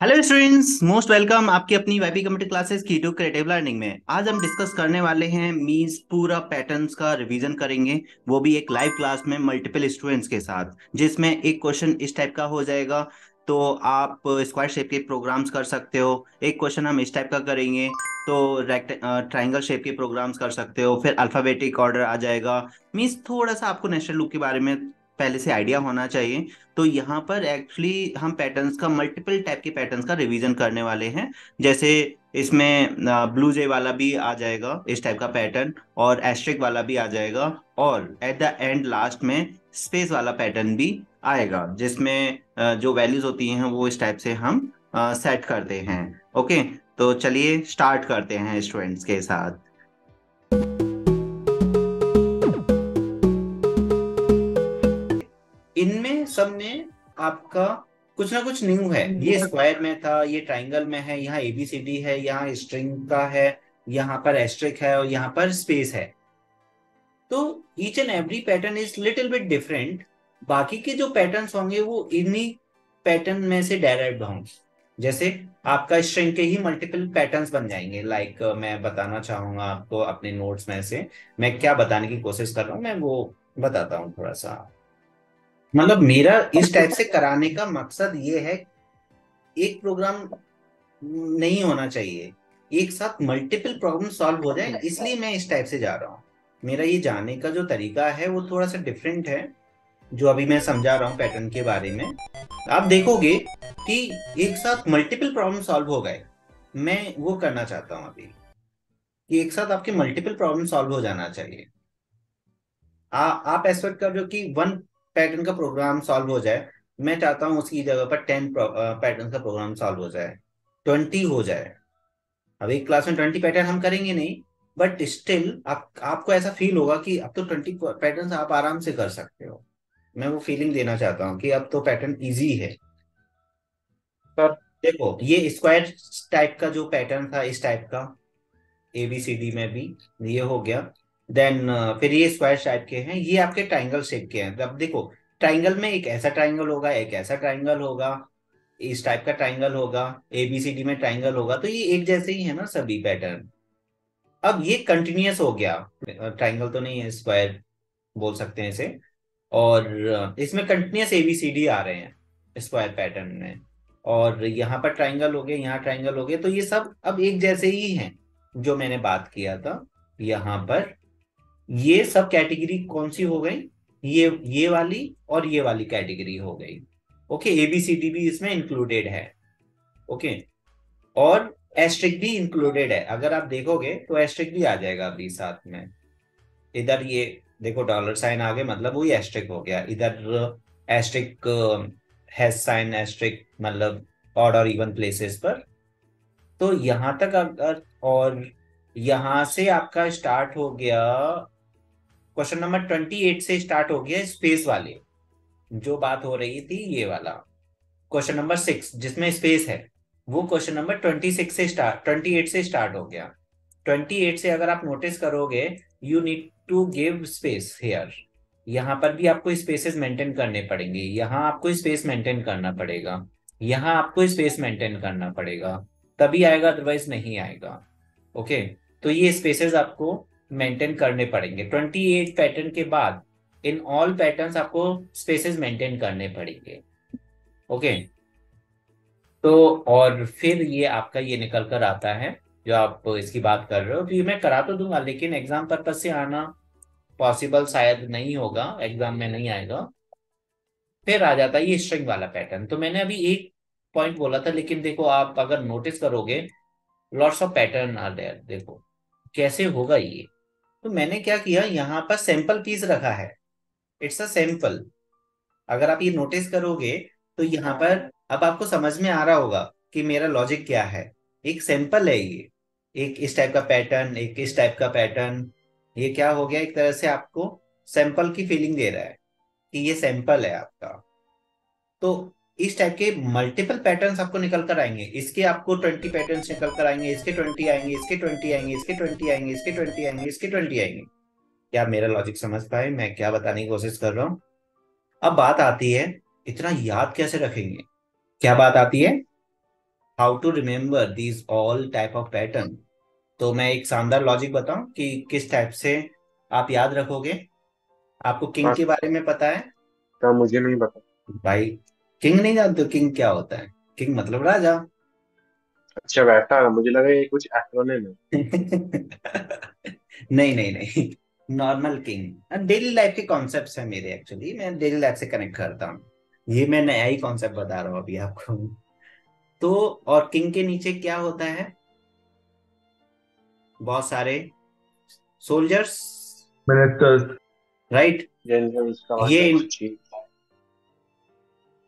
Hello students most welcome आपकी अपनी YP computer classes की टू क्रिएटिव लर्निंग में। आज हम डिस्कस करने वाले हैं मीन्स पूरा पैटर्न्स का रिवीजन करेंगे। वो भी एक लाइव क्लास में मल्टीपल स्टूडेंट्स के साथ, जिसमें एक क्वेश्चन इस टाइप का हो जाएगा। तो आप स्क्वायर शेप के प्रोग्राम्स कर सकते हो। एक क्वेश्चन हम इस टाइप का करेंगे तो रेक्ट ट्राइंगल शेप के प्रोग्राम्स कर सकते हो। फिर अल्फाबेटिक ऑर्डर आ जाएगा। मीन्स थोड़ा सा आपको नेशनल लुक के बारे में पहले से आइडिया होना चाहिए। तो यहाँ पर एक्चुअली हम पैटर्न्स का मल्टीपल टाइप के पैटर्न्स का रिवीजन करने वाले हैं। जैसे इसमें ब्लू जे वाला भी आ जाएगा, इस टाइप का पैटर्न और एस्ट्रिक वाला भी आ जाएगा, और एट द एंड लास्ट में स्पेस वाला पैटर्न भी आएगा, जिसमें जो वैल्यूज़ होती हैं, वो इस टाइप से हम सेट करते हैं। ओके तो चलिए स्टार्ट करते हैं स्टूडेंट्स के साथ। सब में आपका कुछ ना कुछ न्यू है। ये स्क्वायर में था ये ट्राइंगल में है यहाँ एबीसीडी है यहाँ स्ट्रिंग का है यहाँ पर एस्ट्रिक है और यहाँ पर स्पेस है। तो each and every pattern is little bit different बाकी के जो पैटर्न होंगे वो इन्हीं पैटर्न में से डायरेक्ट होंगे। जैसे आपका स्ट्रिंग के ही मल्टीपल पैटर्न्स बन जाएँगे। लाइक like, मैं बताना चाहूँगा आपको अपने नोट्स में से। मैं क्या बताने की कोशिश कर रहा हूँ मैं वो बताता हूँ थोड़ा सा। मतलब मेरा इस टाइप से कराने का मकसद ये है एक प्रोग्राम नहीं होना चाहिए। एक साथ मल्टीपल प्रॉब्लम सॉल्व हो जाए इसलिए मैं इस टाइप से जा रहा हूँ। मेरा ये जाने का जो तरीका है वो थोड़ा सा डिफरेंट है जो अभी मैं समझा रहा हूँ पैटर्न के बारे में। आप देखोगे कि एक साथ मल्टीपल प्रॉब्लम सॉल्व हो गए। मैं वो करना चाहता हूँ अभी कि एक साथ आपके मल्टीपल प्रॉब्लम सॉल्व हो जाना चाहिए। आ, आप एक्सपेक्ट कर रहे हो कि वन पैटर्न का प्रोग्राम सॉल्व हो जाए मैं चाहता हूँ उसकी जगह पर टेन पैटर्न का प्रोग्राम सॉल्व हो जाए ट्वेंटी हो जाए। अब एक क्लास में ट्वेंटी पैटर्न हम करेंगे नहीं बट स्टिल आप आपको ऐसा फील होगा कि अब तो ट्वेंटी पैटर्न आप आराम से कर सकते हो। मैं वो फीलिंग देना चाहता हूँ कि अब तो पैटर्न इजी है। सर देखो ये स्क्वायर टाइप का जो पैटर्न था इस टाइप का ए बी सी डी में भी ये हो गया। देन uh, फिर ये स्क्वायर टाइप के हैं ये आपके ट्राइंगल शेप के हैं। अब देखो ट्राइंगल में एक ऐसा ट्राइंगल होगा एक ऐसा ट्राइंगल होगा इस टाइप का ट्राइंगल होगा एबीसीडी में ट्राइंगल होगा तो ये एक जैसे ही है ना सभी पैटर्न अब ये कंटिन्यूस हो गया। ट्राइंगल तो नहीं है स्क्वायर बोल सकते हैं इसे। और इसमें कंटिन्यूस एबीसीडी आ रहे हैं स्क्वायर पैटर्न में। और यहाँ पर ट्राइंगल हो गए यहाँ ट्राइंगल हो गए तो ये सब अब एक जैसे ही हैं जो मैंने बात किया था यहाँ पर। ये सब कैटेगरी कौन सी हो गई? ये ये वाली और ये वाली कैटेगरी हो गई। ओके एबीसीडी भी इसमें इंक्लूडेड है। ओके और एस्ट्रिक भी इंक्लूडेड है। अगर आप देखोगे तो एस्ट्रिक भी आ जाएगा अभी साथ में। इधर ये, देखो डॉलर साइन आ गए मतलब वही एस्ट्रिक हो गया। इधर एस्ट्रिक हैज़ साइन एस्ट्रिक मतलब ऑड और इवन प्लेसेस पर। तो यहाँ तक अगर, और यहाँ से आपका स्टार्ट हो गया क्वेश्चन नंबर ट्वेंटी एट से स्टार्ट हो गया स्पेस वाले। जो बात हो रही थी ये वाला। क्वेश्चन नंबर सिक्स, जिसमें स्पेस है, वो क्वेश्चन नंबर ट्वेंटी सिक्स से स्टार्ट, ट्वेंटी एट से स्टार्ट हो गया। ट्वेंटी एट से अगर आप नोटिस करोगे you need to give space here यहाँ पर भी आपको स्पेसेस मेंटेन करने पड़ेंगे। यहाँ आपको स्पेस मेंटेन करना पड़ेगा। यहाँ आपको स्पेस मेंटेन करना पड़ेगा। तभी आएगा अदरवाइज़ नहीं आएगा। Okay okay? तो ये स्पेसेस आपको मेंटेन करने पड़ेंगे। 28 पैटर्न के बाद इन ऑल पैटर्न्स आपको स्पेसेस मेंटेन करने पड़ेंगे। ओके तो और फिर ये आपका ये निकल कर आता है, जो आप इसकी बात कर रहे हो तो ये मैं करा तो दूँगा, लेकिन एग्ज़ाम पर्पज से आना पॉसिबल शायद नहीं होगा एग्ज़ाम में नहीं आएगा। फिर आ जाता है ये स्ट्रिंग वाला पैटर्न तो मैंने अभी एक पॉइंट बोला था, लेकिन देखो आप अगर नोटिस करोगे lots of pattern are there देखो। कैसे होगा ये? तो मैंने क्या किया? यहाँ पर सैंपल पीस रखा है। इट्स अ सैंपल अगर आप ये नोटिस करोगे तो यहाँ पर अब आपको समझ में आ रहा होगा कि मेरा लॉजिक क्या है। एक सैंपल है ये। एक इस टाइप का पैटर्न एक इस टाइप का पैटर्न ये क्या हो गया? एक तरह से आपको सैंपल की फीलिंग दे रहा है कि ये सैंपल है आपका। तो इस टाइप के मल्टीपल पैटर्न्स आपको निकल कर आएँगे। इसके आपको ट्वेंटी पैटर्न्स निकल कर आएँगे इसके ट्वेंटी आएँगे इसके ट्वेंटी आएँगे इसके ट्वेंटी आएँगे इसके ट्वेंटी आएँगे इसके ट्वेंटी आएँगे। क्या मेरा लॉजिक समझ पाए? मैं क्या बताने की कोशिश कर रहा हूँ? अब बात आती है इतना याद कैसे रखेंगे? क्या बात आती है? How to remember these all type of pattern तो मैं एक शानदार लॉजिक बताऊँ कि किस टाइप से आप याद रखोगे? आपको किंग हाँ। के बारे में पता है? तो मुझे नहीं पता। भाई किंग नहीं जानते किंग क्या होता है? किंग मतलब राजा। अच्छा वैसा मुझे लगा ये कुछ एक्रोनिम है। नहीं नहीं नहीं। नॉर्मल किंग डेली लाइफ के कॉन्सेप्ट्स है मेरे एक्चुअली मैं डेली लाइफ से कनेक्ट करता हूँ। ये मैं नया ही कॉन्सेप्ट बता रहा हूँ अभी आपको। तो और किंग के नीचे क्या होता है? बहुत सारे। सोल्जर्स मिनिस्टर्स राइट ये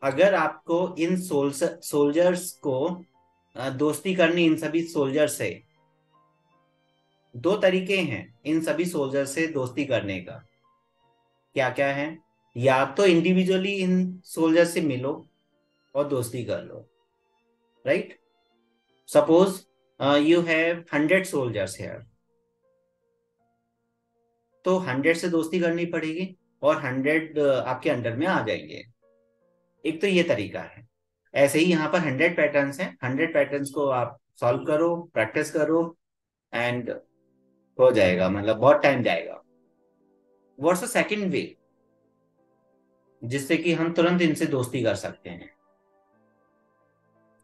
अगर आपको इन सोल्जर्स को दोस्ती करनी इन सभी सोल्जर से, दो तरीके हैं इन सभी सोल्जर से दोस्ती करने का। क्या क्या है? या तो इंडिविजुअली इन सोल्जर से मिलो और दोस्ती कर लो right suppose you have hundred soldiers here तो हंड्रेड से दोस्ती करनी पड़ेगी और हंड्रेड आपके अंडर में आ जाएँगे। एक तो ये तरीका है। ऐसे ही यहाँ पर हंड्रेड पैटर्न हैं। हंड्रेड पैटर्न को आप सॉल्व करो प्रैक्टिस करो एंड हो जाएगा मतलब बहुत टाइम जाएगा। अ सेकंड वे जिससे कि हम तुरंत इनसे दोस्ती कर सकते हैं।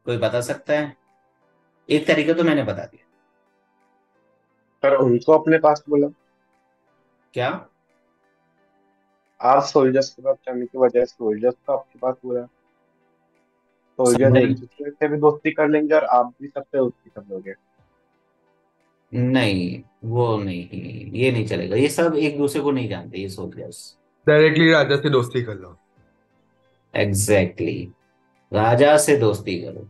कोई बता सकता है? एक तरीका तो मैंने बता दिया। पर उनको अपने पास बोला। क्या? आप सोल्जर्स के पास जाने की वजह से सोल्जर्स को आपके पास बोला सोल्जर एक दूसरे से भी दोस्ती कर लेंगे और आप भी सबसे दोस्ती कर लोगे। नहीं वो नहीं ये नहीं चलेगा। ये सब एक दूसरे को नहीं जानते ये सोल्जर्स डायरेक्टली राजा से दोस्ती कर लो। Exactly exactly. राजा से दोस्ती करो।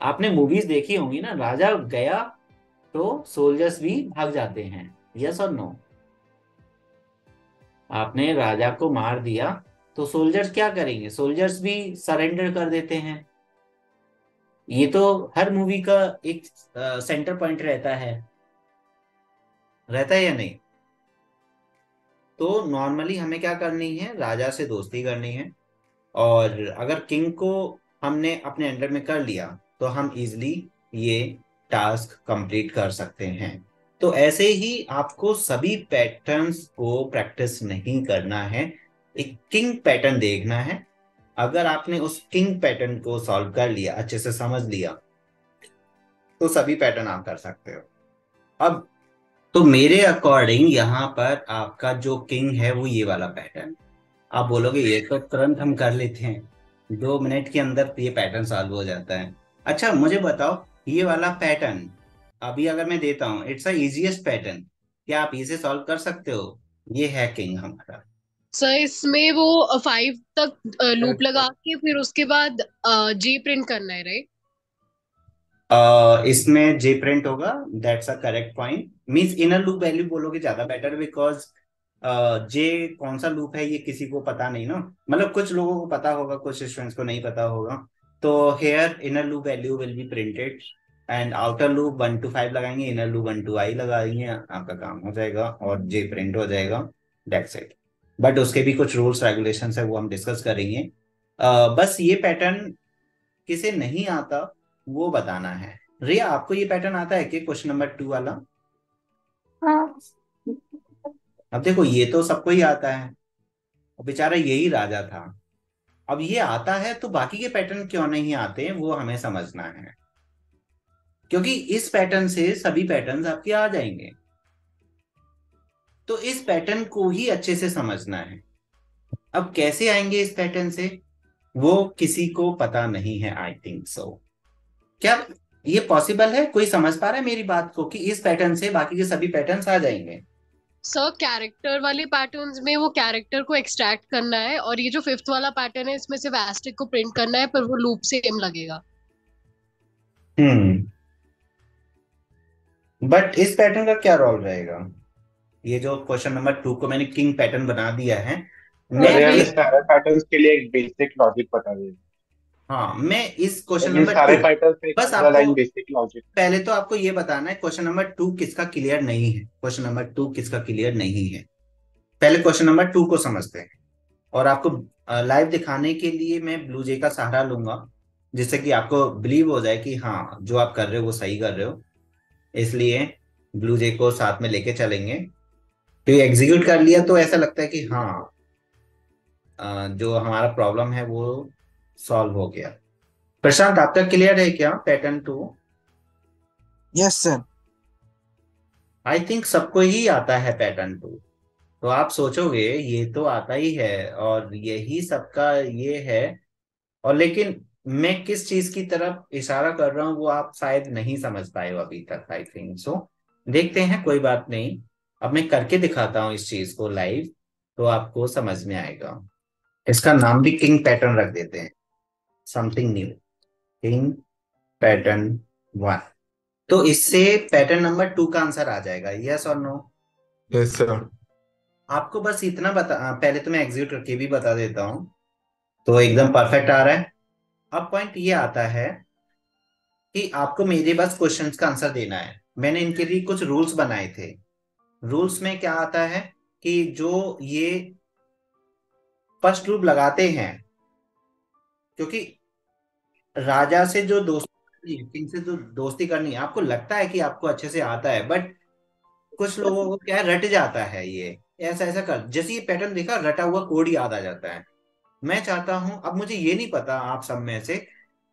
आपने मूवीज़ देखी होंगी ना राजा गया तो सोल्जर्स भी भाग जाते हैं। यस और नो आपने राजा को मार दिया तो सोल्जर्स क्या करेंगे? सोल्जर्स भी सरेंडर कर देते हैं। ये तो हर मूवी का एक सेंटर पॉइंट रहता है। रहता है या नहीं? तो नॉर्मली हमें क्या करनी है? राजा से दोस्ती करनी है। और अगर किंग को हमने अपने अंडर में कर लिया तो हम इजिली ये टास्क कंप्लीट कर सकते हैं। तो ऐसे ही आपको सभी पैटर्न्स को प्रैक्टिस नहीं करना है, एक किंग पैटर्न देखना है। अगर आपने उस किंग पैटर्न को सॉल्व कर लिया, अच्छे से समझ लिया तो सभी पैटर्न आप कर सकते हो। अब तो मेरे अकॉर्डिंग यहाँ पर आपका जो किंग है, वो ये वाला पैटर्न आप बोलोगे, ये तो तुरंत हम कर लेते हैं। दो मिनट के अंदर ये पैटर्न सॉल्व हो जाता है। अच्छा मुझे बताओ, ये वाला पैटर्न अभी अगर मैं देता हूँ इट्स अ इजीएस्ट पैटर्न क्या आप इसे सॉल्व कर सकते हो? ये है किंग हमारा। सर इसमें वो फाइव तक लूप लगा के फिर उसके बाद जी प्रिंट करना है राइट uh, इसमें जे प्रिंट होगा। That's a correct point means inner loop value बोलोगे ज़्यादा बेटर बिकॉज़ जे कौन सा लूप है ये किसी को पता नहीं ना। मतलब कुछ लोगों को पता होगा कुछ स्टूडेंट्स को नहीं पता होगा। तो here inner loop value will be printed and outer loop one to five लगाएँगे inner loop one to I लगाएँगे आपका काम हो जाएगा और जे प्रिंट हो जाएगा डेट सेट बट उसके भी कुछ रूल्स रेगुलेशन है वो हम डिस्कस करेंगे। uh, बस ये पैटर्न किसे नहीं आता वो बताना है। रिया आपको ये पैटर्न आता है कि क्वेश्चन नंबर टू वाला? हाँ। अब देखो ये तो सबको ही आता है। बेचारा यही राजा था। अब ये आता है तो बाकी के पैटर्न क्यों नहीं आते वो हमें समझना है। क्योंकि इस पैटर्न से सभी पैटर्न्स आपके आ जाएँगे। तो इस पैटर्न को ही अच्छे से समझना है। अब कैसे आएँगे इस पैटर्न से? वो किसी को पता नहीं है आई थिंक सो क्या ये पॉसिबल है? कोई समझ पा रहा है मेरी बात को कि इस पैटर्न से बाकी के सभी पैटर्न्स आ जाएँगे? सर कैरेक्टर वाले पैटर्न्स में वो कैरेक्टर को एक्सट्रैक्ट करना है और ये जो फिफ्थ वाला पैटर्न है इसमें सिर्फ़ एस्टिक को प्रिंट करना है पर वो लूप सेम लगेगा। हम्म। बट इस पैटर्न का क्या रोल रहेगा? ये जो क्वेश्चन नंबर टू को मैंने किंग पैटर्न बना दिया है मैं हमें सारे पैटर्न्स के लिए एक बेसिक लॉजिक बता दे। हाँ मैं इस क्वेश्चन नंबर सारे टू पैटर्न्स पे बस आपको बेसिक लॉजिक पहले तो आपको ये बताना है क्वेश्चन नंबर टू किसका क्लियर नहीं है? क्वेश्चन नंबर टू किसका क्लियर नहीं है? पहले क्वेश्चन नंबर टू को समझते हैं। और आपको लाइव दिखाने के लिए मैं ब्लू जे का सहारा लूँगा जिससे कि आपको बिलीव हो जाए कि हाँ जो आप कर रहे हो वो सही कर रहे हो। इसलिए ब्लू जे को साथ में लेके चलेंगे। तो ये एग्जीक्यूट कर लिया तो ऐसा लगता है कि हाँ जो हमारा प्रॉब्लम है वो सॉल्व हो गया। प्रशांत आपका क्लियर है क्या pattern two yes sir I think सबको ही आता है पैटर्न टू तो आप सोचोगे ये तो आता ही है और यही सबका ये है। और लेकिन मैं किस चीज़ की तरफ़ इशारा कर रहा हूँ वो आप शायद नहीं समझ पाए हो अभी तक आई थिंक सो देखते हैं कोई बात नहीं। अब मैं करके दिखाता हूँ इस चीज़ को लाइव तो आपको समझ में आएगा। इसका नाम भी किंग पैटर्न रख देते हैं। Something new king pattern one तो इससे पैटर्न नंबर टू का आंसर आ जाएगा। यस और नो यस सर आपको बस इतना बता पहले तो मैं एग्जीक्यूट करके भी बता देता हूँ। तो एकदम परफेक्ट आ रहा है। अब पॉइंट ये आता है कि आपको मेरे बस क्वेश्चंस का आंसर देना है। मैंने इनके लिए कुछ रूल्स बनाए थे। रूल्स में क्या आता है कि जो ये फ़र्स्ट रूप लगाते हैं, क्योंकि राजा से जो दोस्ती किंग से जो दोस्ती करनी है, आपको लगता है कि आपको अच्छे से आता है बट कुछ लोगों को क्या है, रट जाता है ये। ऐसा ऐसा कर, जैसे ये पैटर्न देखा, रटा हुआ कोड याद आ जाता है। मैं चाहता हूँ अब मुझे ये नहीं पता आप सब में से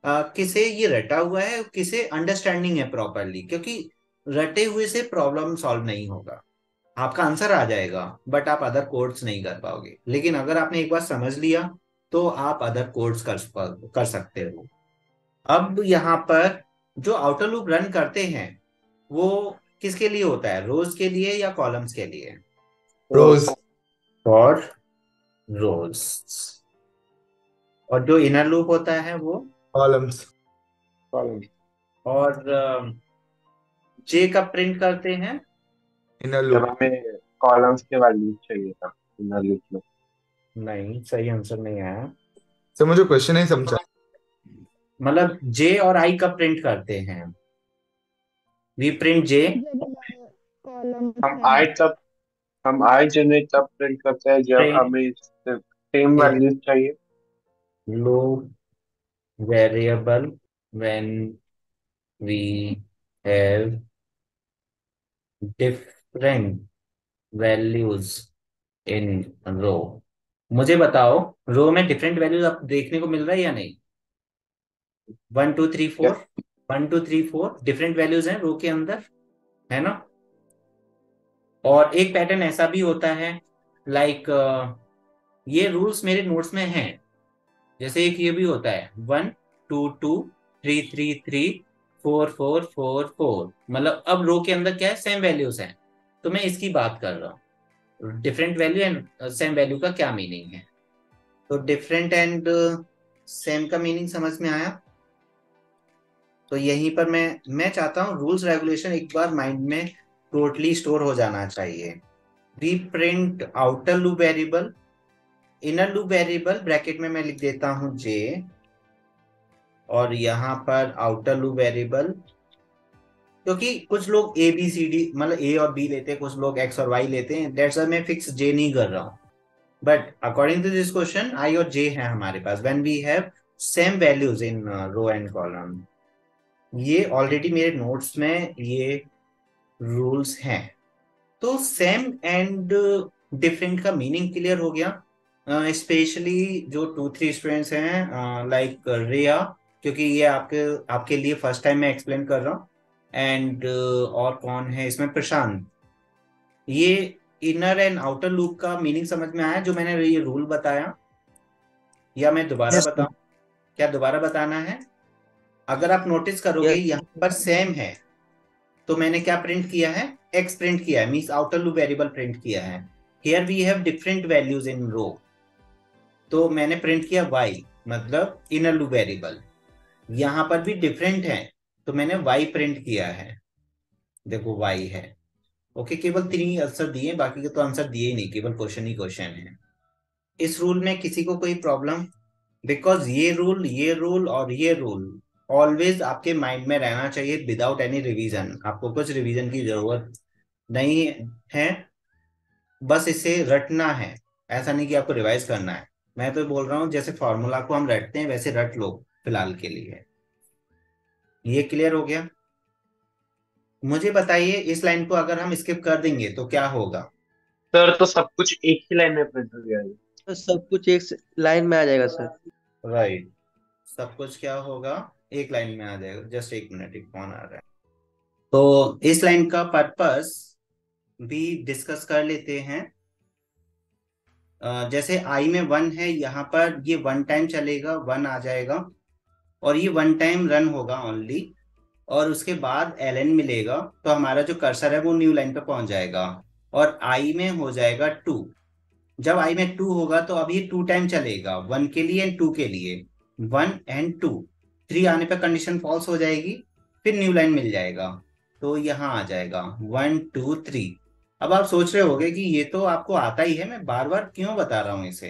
आ, किसे ये रटा हुआ है किसे अंडरस्टैंडिंग है प्रॉपरली क्योंकि रटे हुए से प्रॉब्लम सॉल्व नहीं होगा। आपका आंसर आ जाएगा बट आप अदर कोर्स नहीं कर पाओगे। लेकिन अगर आपने एक बार समझ लिया तो आप अदर कोर्स कर कर सकते हो। अब यहाँ पर जो आउटर लूप रन करते हैं वो किसके लिए होता है? रोज के लिए या कॉलम्स के लिए? रोज और रोज और जो इनर लूप होता है वो? कॉलम्स कॉलम्स और जे कब प्रिंट करते हैं? इनर लूप हमें कॉलम्स के वैल्यू चाहिए था इनर लूप में। नहीं सही आंसर नहीं आया। सर मुझे क्वेश्चन नहीं समझा। मतलब जे और आई कब प्रिंट करते हैं। वी प्रिंट जे हम आई तब हम आई जनरेट तब प्रिंट करते हैं जब हमें सेम वैल्यूज़ चाहिए। लो variable when we have different values in row. मुझे बताओ रो में डिफरेंट वैल्यूज़ आप देखने को मिल रहा है या नहीं? One two three four one two three four different values हैं रो के अंदर है ना? और एक पैटर्न ऐसा भी होता है लाइक like, ये रूल्स मेरे नोट्स में हैं। जैसे एक ये भी होता है one two two three three three four four four four मतलब अब रो के अंदर क्या है? सेम वैल्यूज़ हैं। तो मैं इसकी बात कर रहा हूँ। Different value and same value का क्या मीनिंग है? तो डिफरेंट एंड सेम का मीनिंग समझ में आया? तो यहीं पर मैं मैं चाहता हूँ रूल्स रेगुलेशन एक बार माइंड में टोटली स्टोर हो जाना चाहिए। We print outer loop variable inner loop variable bracket में मैं लिख देता हूँ जे और यहाँ पर आउटर लूप वेरिएबल, क्योंकि कुछ लोग ए बी सी डी मतलब ए और बी लेते हैं, कुछ लोग एक्स और वाई लेते हैं डेट्स मैं फिक्स जे नहीं कर रहा हूँ। But according to this question I और जे है हमारे पास। When we have same values in row and column ये ऑलरेडी मेरे नोट्स में ये रूल्स हैं। तो सेम एंड डिफरेंट का मीनिंग क्लियर हो गया। स्पेशली uh, जो टू थ्री स्टूडेंट्स हैं लाइक रिया क्योंकि ये आपके आपके लिए फ़र्स्ट टाइम मैं एक्सप्लेन कर रहा हूँ। एंड uh, और कौन है इसमें? प्रशांत। ये इनर एंड आउटर लूप का मीनिंग समझ में आया जो मैंने ये रूल बताया? या मैं दोबारा Yes, बताऊँ? क्या दोबारा बताना है? अगर आप नोटिस करोगे Yes. यहाँ पर सेम है। तो मैंने क्या प्रिंट किया है? एक्स प्रिंट किया है means outer loop variable print किया है। Here we have different values in row तो मैंने प्रिंट किया वाई मतलब इनर लूप वेरिएबल यहाँ पर भी डिफरेंट है तो मैंने वाई प्रिंट किया है। देखो वाई है। ओके केवल तीन आंसर दिए, बाकी के तो आंसर दिए ही नहीं, केवल क्वेश्चन ही क्वेश्चन है। इस रूल में किसी को कोई प्रॉब्लम बिकॉज़ ये रूल ये रूल और ये रूल ऑलवेज आपके माइंड में रहना चाहिए विदाउट एनी रिवीजन आपको कुछ रिवीजन की ज़रूरत नहीं है, बस इसे रटना है। ऐसा नहीं कि आपको रिवाइज करना है। मैं तो बोल रहा हूँ जैसे फॉर्मूला को हम रटते हैं वैसे रट लो फ़िलहाल के लिए। ये क्लियर हो गया? मुझे बताइए इस लाइन को अगर हम स्किप कर देंगे तो क्या होगा? सर तो सब कुछ एक ही लाइन में प्रिंट हो जाएगा तो सब कुछ एक लाइन में आ जाएगा सर राइट सब कुछ क्या होगा? एक लाइन में आ जाएगा। जस्ट एक मिनट एक फ़ोन आ रहा है। तो इस लाइन का पर्पस भी डिस्कस कर लेते हैं। जैसे आई में वन है, यहाँ पर ये वन टाइम चलेगा वन आ जाएगा, और ये वन टाइम रन होगा ओनली और उसके बाद एल एन मिलेगा तो हमारा जो कर्सर है वो न्यू लाइन पे पहुँच जाएगा, और आई में हो जाएगा टू जब आई में टू होगा तो अब ये टू टाइम चलेगा वन के लिए एंड टू के लिए। वन एंड टू थ्री आने पर कंडीशन फॉल्स हो जाएगी, फिर न्यू लाइन मिल जाएगा तो यहाँ आ जाएगा वन टू थ्री अब आप सोच रहे होगे कि ये तो आपको आता ही है, मैं बार बार क्यों बता रहा हूँ इसे?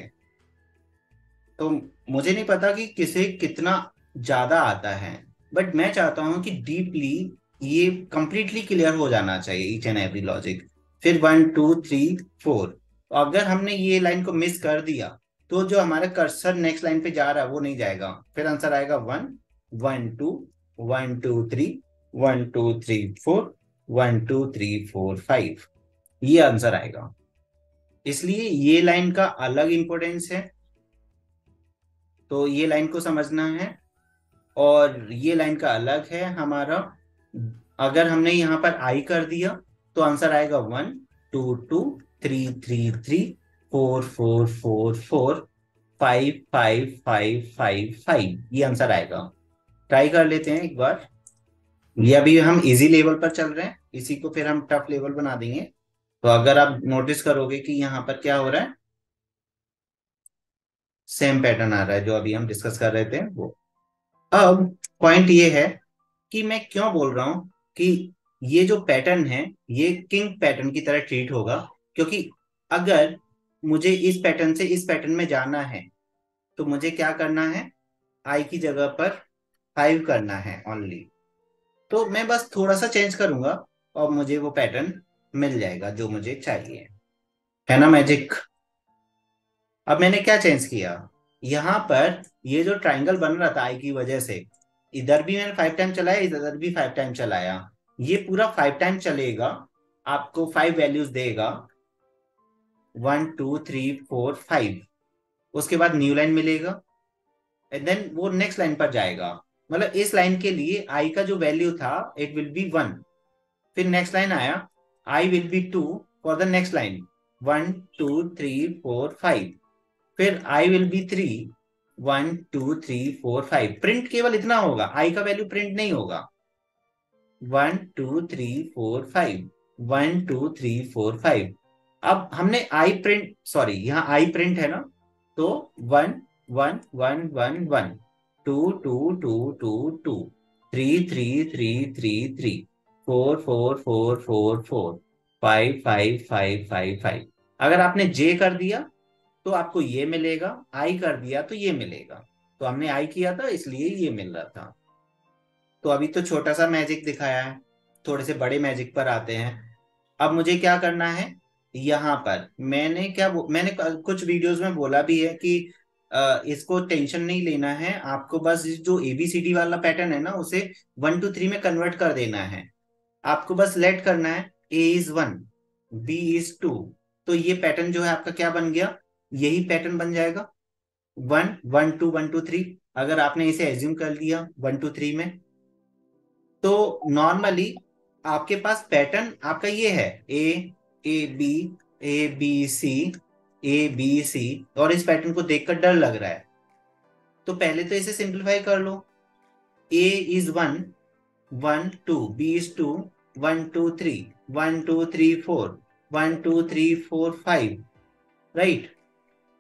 तो मुझे नहीं पता कि किसे कितना ज़्यादा आता है बट मैं चाहता हूँ कि डीपली ये कंप्लीटली क्लियर हो जाना चाहिए ईच एंड एवरी लॉजिक फिर वन टू थ्री फोर अगर हमने ये लाइन को मिस कर दिया तो जो हमारा कर्सर नेक्स्ट लाइन पे जा रहा है, वो नहीं जाएगा। फिर आंसर आएगा one one two one two three one two three four one two three four five ये आंसर आएगा। इसलिए ये लाइन का अलग इंपोर्टेंस है। तो ये लाइन को समझना है और ये लाइन का अलग है हमारा। अगर हमने यहाँ पर आई कर दिया तो आंसर आएगा one two two three three three four four four four five five five five five ये आंसर आएगा। ट्राई कर लेते हैं एक बार। ये अभी हम इजी लेवल पर चल रहे हैं। इसी को फिर हम टफ लेवल बना देंगे। तो अगर आप नोटिस करोगे कि यहाँ पर क्या हो रहा है? सेम पैटर्न आ रहा है, जो अभी हम डिस्कस कर रहे थे, वो। अब पॉइंट ये है कि मैं क्यों बोल रहा हूँ कि ये जो पैटर्न है, ये किंग पैटर्न की तरह ट्रीट होगा, क्योंकि अगर मुझे इस पैटर्न से इस पैटर्न में जाना है तो मुझे क्या करना है? आई की जगह पर फाइव करना है ओनली तो मैं बस थोड़ा सा चेंज करूँगा, और मुझे वो पैटर्न मिल जाएगा जो मुझे चाहिए। है ना मैजिक अब मैंने क्या चेंज किया? यहाँ पर ये जो ट्राइंगल बन रहा था आई की वजह से, इधर भी मैंने फाइव टाइम चलाया, इधर भी फाइव टाइम चलाया। ये पूरा फाइव टाइम चलेगा, आपको फाइव वैल्यूज़ देगा। One two three four five उसके बाद न्यू लाइन मिलेगा। एंड देन वो नेक्स्ट लाइन पर जाएगा। मतलब इस लाइन के लिए आई का जो वैल्यू था इट विल बी वन फिर नेक्स्ट लाइन आया I will be two for the next line one two three four five फिर I will be three one two three four five print केवल इतना होगा. आई का value print नहीं होगा. One two three four five one two three four five अब हमने आई print sorry यहाँ आई प्रिंट है ना? तो one one one one one two two two two two three three three three three four four four four four five five five five five. अगर आपने जे कर दिया तो आपको ये मिलेगा आई कर दिया तो ये मिलेगा। तो हमने आई किया था इसलिए ये मिल रहा था। तो अभी तो छोटा सा मैजिक दिखाया है। थोड़े से बड़े मैजिक पर आते हैं। अब मुझे क्या करना है? यहाँ पर। मैंने क्या मैंने कुछ वीडियोस में बोला भी है कि आ, इसको टेंशन नहीं लेना है। आपको बस जो एबीसीडी वाला पैटर्न है ना उसे वन टू थ्री में कन्वर्ट कर देना है। आपको बस लेट करना है A is one B is two तो ये पैटर्न जो है आपका क्या बन गया? यही पैटर्न बन जाएगा। One one two one two three अगर आपने इसे एज्यूम कर लिया वन टू थ्री में। तो नॉर्मली आपके पास पैटर्न आपका ये है। A A B A B C A B C और इस पैटर्न को देखकर डर लग रहा है। तो पहले तो इसे सिंप्लीफाई कर लो। A is one one two B is two one two three one two three four one two three four five right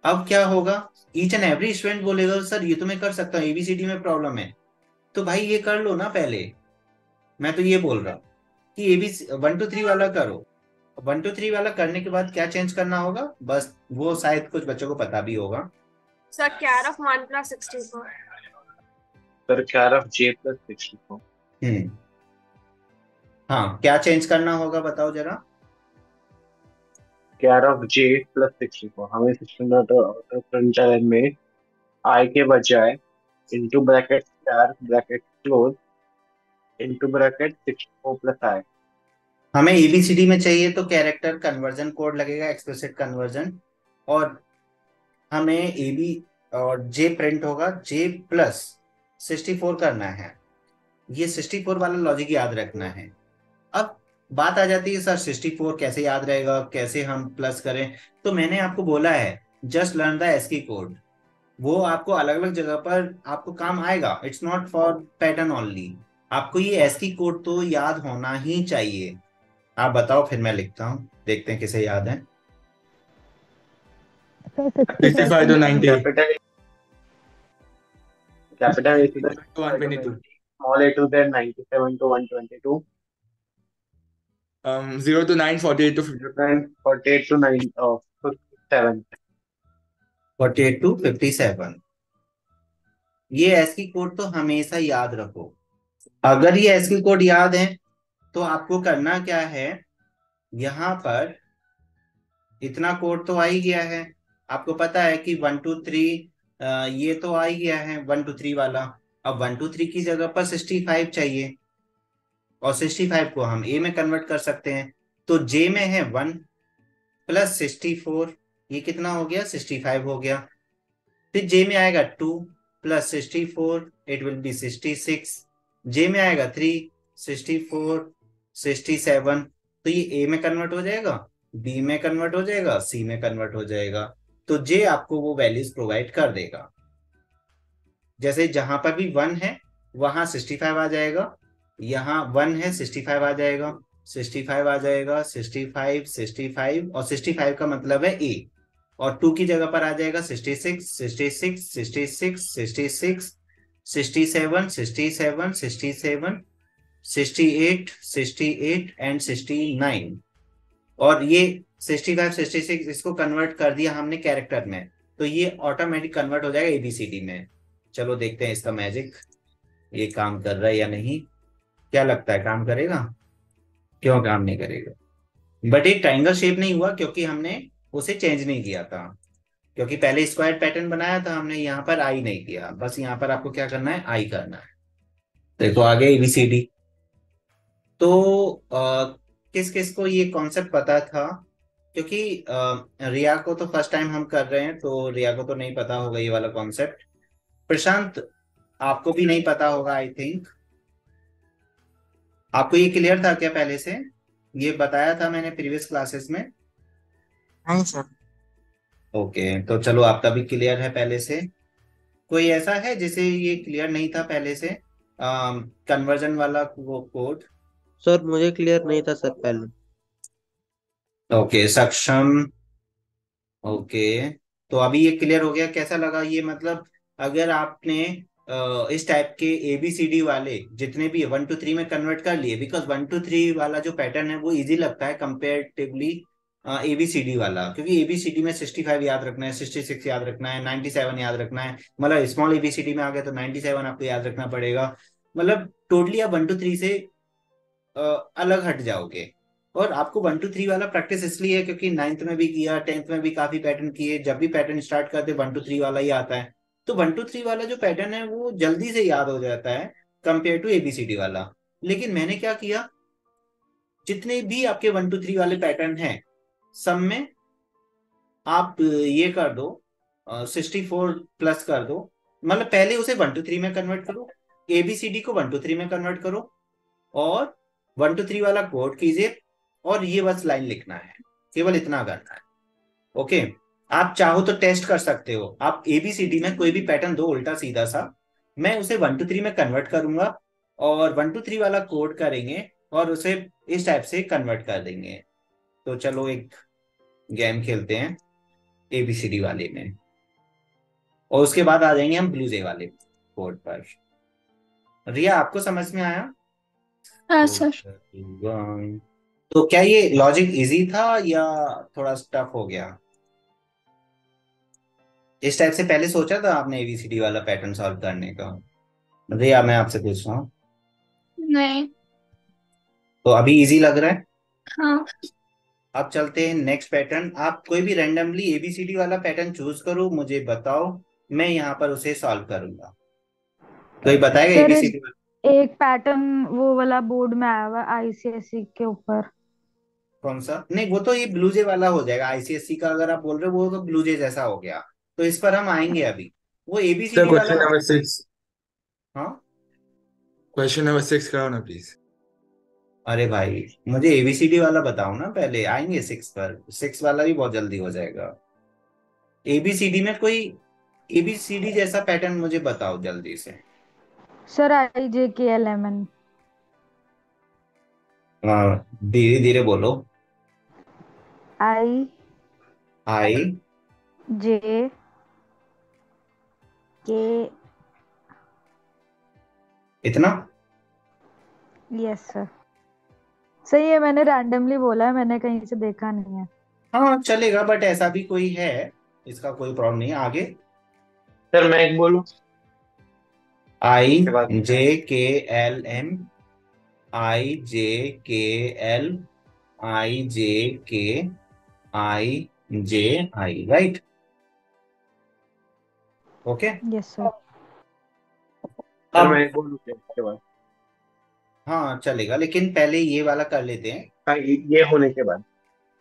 अब क्या होगा? ईच एंड एवरी स्टूडेंट बोलेगा सर ये तो मैं कर सकता हूँ। एबीसीडी में प्रॉब्लम है। तो भाई ये कर लो ना पहले। मैं तो ये बोल रहा हूँ कि A B one two three वाला करो। वन टू थ्री वाला करने के बाद क्या चेंज करना होगा? बस वो शायद कुछ बच्चों को पता भी होगा। Sir char of one plus sixty four sir char of J plus sixty four hmm. हाँ क्या चेंज करना होगा बताओ जरा? Char of J plus sixty four हमें सिस्टम प्रिंटर में आई के बजाय into bracket char bracket close into bracket 64 plus i. हमें एबीसीडी में चाहिए तो कैरेक्टर कन्वर्जन कोड लगेगा एक्सप्लिसिट कन्वर्जन और हमें एबी और जे प्रिंट होगा जे प्लस सिक्सटी फोर करना है. ये सिक्सटी फोर वाला लॉजिक याद रखना है. अब बात आ जाती है सर सिक्सटी फोर कैसे याद रहेगा? कैसे हम प्लस करें? तो मैंने आपको बोला है just learn the ASCII code वो आपको अलग अलग जगह पर आपको काम आएगा। It's not for pattern only आपको ये एसकी कोड तो याद होना ही चाहिए। आप बताओ फिर मैं लिखता हूँ। देखते हैं किसे याद है। Sixty Um, zero to nine, forty eight to fifty. and 48 to 9 oh, 57 forty eight to fifty seven ये एसकी कोड तो हमेशा याद रखो। अगर ये एसकी कोड याद है तो आपको करना क्या है? यहाँ पर इतना कोड तो आ ही गया है। आपको पता है कि वन टू थ्री ये तो आ ही गया है वन टू थ्री वाला। अब वन टू थ्री की जगह पर सिक्सटी फाइव चाहिए। और सिक्सटी फाइव को हम ए में कन्वर्ट कर सकते हैं। तो जे में है वन प्लस सिक्सटी फोर ये कितना हो गया? सिक्सटी फाइव हो गया। फिर जे में आएगा two plus sixty four it will be sixty six J में आएगा three sixty four sixty seven तो ये ए में कन्वर्ट हो जाएगा बी में कन्वर्ट हो जाएगा सी में कन्वर्ट हो जाएगा। तो जे आपको वो वैल्यूज़ प्रोवाइड कर देगा। जैसे जहाँ पर भी वन है, वहाँ सिक्सटी फाइव आ जाएगा। यहाँ वन है सिक्सटी फाइव आ जाएगा सिक्सटी फाइव आ जाएगा सिक्सटी फाइव सिक्सटी फाइव और सिक्सटी फाइव का मतलब है ए और टू की जगह पर आ जाएगा sixty six sixty six sixty six sixty six sixty seven sixty seven sixty seven sixty eight sixty eight and sixty nine और ये सिक्सटी फाइव सिक्सटी सिक्स इसको कन्वर्ट कर दिया हमने कैरेक्टर में तो ये ऑटोमेटिक कन्वर्ट हो जाएगा एबीसीडी में। चलो देखते हैं इसका मैजिक ये काम कर रहा है या नहीं। क्या लगता है काम करेगा? क्यों काम नहीं करेगा? बट एक ट्राइंगल शेप नहीं हुआ क्योंकि हमने उसे चेंज नहीं किया था। क्योंकि पहले स्क्वायर पैटर्न बनाया था हमने यहाँ पर आई नहीं किया। बस यहाँ पर आपको क्या करना है? आई करना है। देखो आगे एबीसीडी तो आ, किस किस को ये कॉन्सेप्ट पता था? क्योंकि आ, रिया को तो फ़र्स्ट टाइम हम कर रहे हैं तो रिया को तो नहीं पता होगा ये वाला कॉन्सेप्ट प्रशांत आपको भी नहीं पता होगा आई थिंक आपको ये क्लियर था क्या पहले से? ये बताया था मैंने प्रीवियस क्लासेस में? नहीं सर। ओके तो चलो आपका भी क्लियर है पहले से। कोई ऐसा है जिसे ये क्लियर नहीं था पहले से? कन्वर्जन वाला वो कोड सर मुझे क्लियर नहीं था सर पहले। ओके सक्षम। ओके तो अभी ये क्लियर हो गया। कैसा लगा ये मतलब? अगर आपने इस टाइप के ए बी सी डी वाले जितने भी वन टू थ्री में कन्वर्ट कर लिए बिकॉज़ वन टू थ्री वाला जो पैटर्न है, वो इजी लगता है comparatively A B C D वाला। क्योंकि ए बी सी डी में सिक्सटी फाइव याद रखना है सिक्सटी सिक्स याद रखना है नाइन्टी सेवन याद रखना है। मतलब small A B C D में आ गया तो नाइन्टी सेवन आपको याद रखना पड़ेगा। मतलब टोटली आप वन टू थ्री से अलग हट जाओगे। और आपको वन टू थ्री वाला प्रैक्टिस इसलिए है क्योंकि नाइन्थ में भी किया टेंथ में भी काफ़ी पैटर्न किए। जब भी पैटर्न स्टार्ट करते वन टू थ्री वाला ही आता है। तो वन टू थ्री वाला जो पैटर्न है, वो जल्दी से याद हो जाता है कंपेयर टू एबीसीडी वाला। लेकिन मैंने क्या किया? जितने भी आपके वन टू थ्री वाले पैटर्न हैं, सब में आप ये कर दो सिक्सटी फोर प्लस कर दो। मतलब पहले उसे वन टू थ्री में कन्वर्ट करो एबीसीडी को वन टू थ्री में कन्वर्ट करो और वन टू थ्री वाला कोड कीजिए और ये बस लाइन लिखना है। केवल इतना करना है। ओके आप चाहो तो टेस्ट कर सकते हो। आप एबीसीडी में कोई भी पैटर्न दो उल्टा सीधा सा। मैं उसे वन टू थ्री में कन्वर्ट करूँगा और वन टू थ्री वाला कोड करेंगे और उसे इस टाइप से कन्वर्ट कर देंगे। तो चलो एक गेम खेलते हैं एबीसीडी वाले में। और उसके बाद आ जाएँगे हम ब्लू जे वाले कोड पर। रिया आपको समझ में आया? हाँ सर तो क्या ये लॉजिक इजी था या थोड़ा टफ हो गया? इस टाइप से पहले सोचा था आपने एबीसीडी वाला पैटर्न सॉल्व करने का? रिया मैं आपसे पूछ रहा हूँ। नहीं। तो अभी इजी लग रहा है? हाँ। अब चलते हैं नेक्स्ट पैटर्न आप कोई भी randomly A B C D वाला पैटर्न चूज़ करो मुझे बताओ मैं यहाँ पर उसे सॉल्व करूँगा। तो ये बताएगा एबीसीडी एक पैटर्न वो वाला बोर्ड में आया हुआ आईसीएससी के ऊपर। कौन सा? नहीं वो तो ये ब्लूजे वाला हो जाएगा आईसीएससी का अगर आप बोल रहे हो वो तो ब्लूजे जैसा हो गया। तो इस पर हम आएँगे अभी। वो question वाला number six. हाँ? Question number six कराओ ना please. अरे भाई मुझे एबीसीडी वाला बताओ ना पहले। आएँगे सिक्स पर। सिक्स वाला भी बहुत जल्दी हो जाएगा। एबीसीडी में कोई एबीसीडी जैसा पैटर्न मुझे बताओ जल्दी से। सर आई जे के एल एम एन। धीरे धीरे बोलो। आई आई जे के इतना? यस सर सही है मैंने रैंडमली बोला है मैंने कहीं से देखा नहीं है। हाँ चलेगा बट ऐसा भी कोई है इसका कोई प्रॉब्लम नहीं आगे। सर मैं एक बोलूँ? आई जे के एल एम आई जे के एल आई जे के I J I right okay yes sir मैं बोलूँ हाँ चलेगा लेकिन पहले ये वाला कर लेते हैं। हाँ ये ये होने के बाद।